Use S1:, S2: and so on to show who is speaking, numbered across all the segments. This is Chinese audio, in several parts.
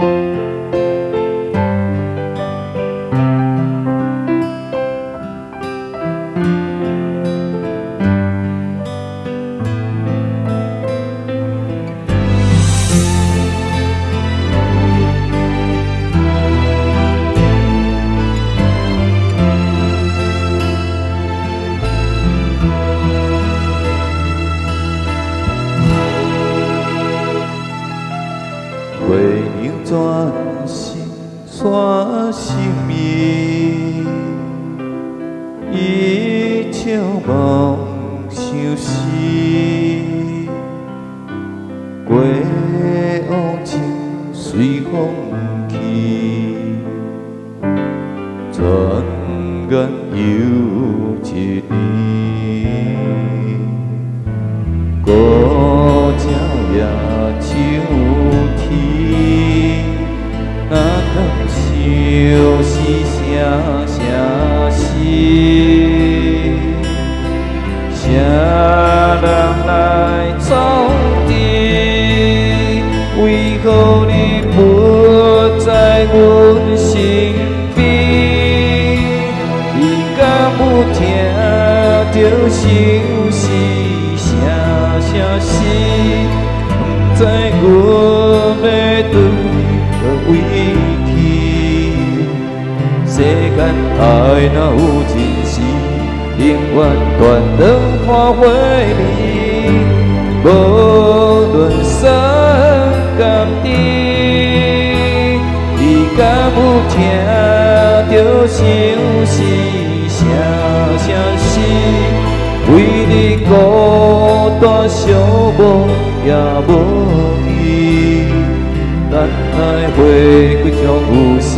S1: Música 为了专心耍生命，一笑梦相思，过往情随风去，转眼又一年，孤鸟也为何你不在阮身边？你敢有听到相思声声思？不知阮要对。为去，世间爱若有真实，永远断肠看花美，无听着相思声声思？为你孤单寂寞也无依。等待回归将有时，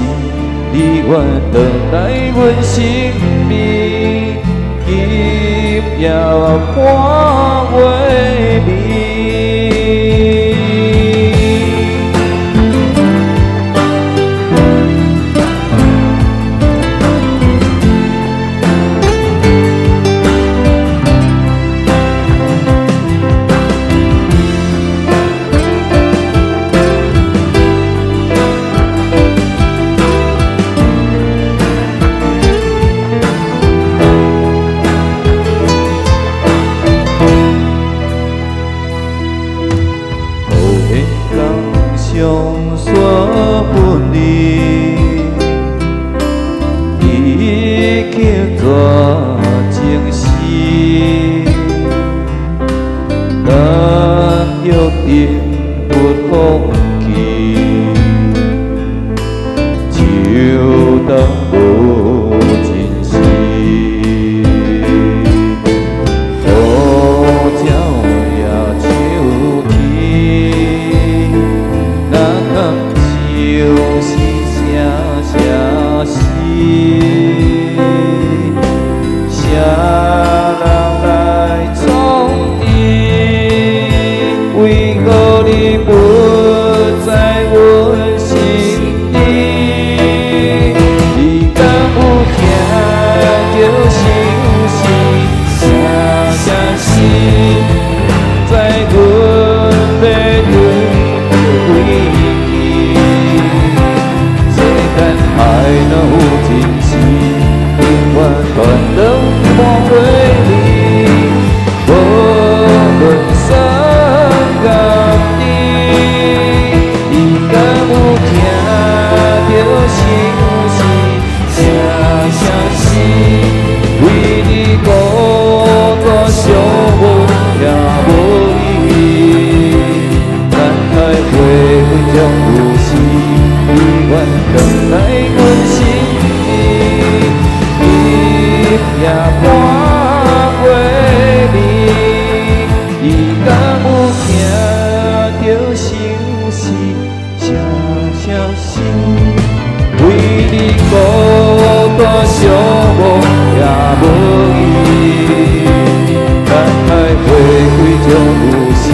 S1: 你愿回来阮身边，今夜看月明。相就是声声是？爱若有真实，永远断肠看花美，无论生甘甜。你敢有听到相思声声思？为你孤单寂寞也无依，等待回归将有时，永远等来相思声声心？为你孤单寂寞也无依，等待回归将有时，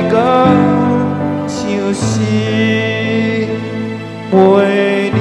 S1: 来讲，就是为你。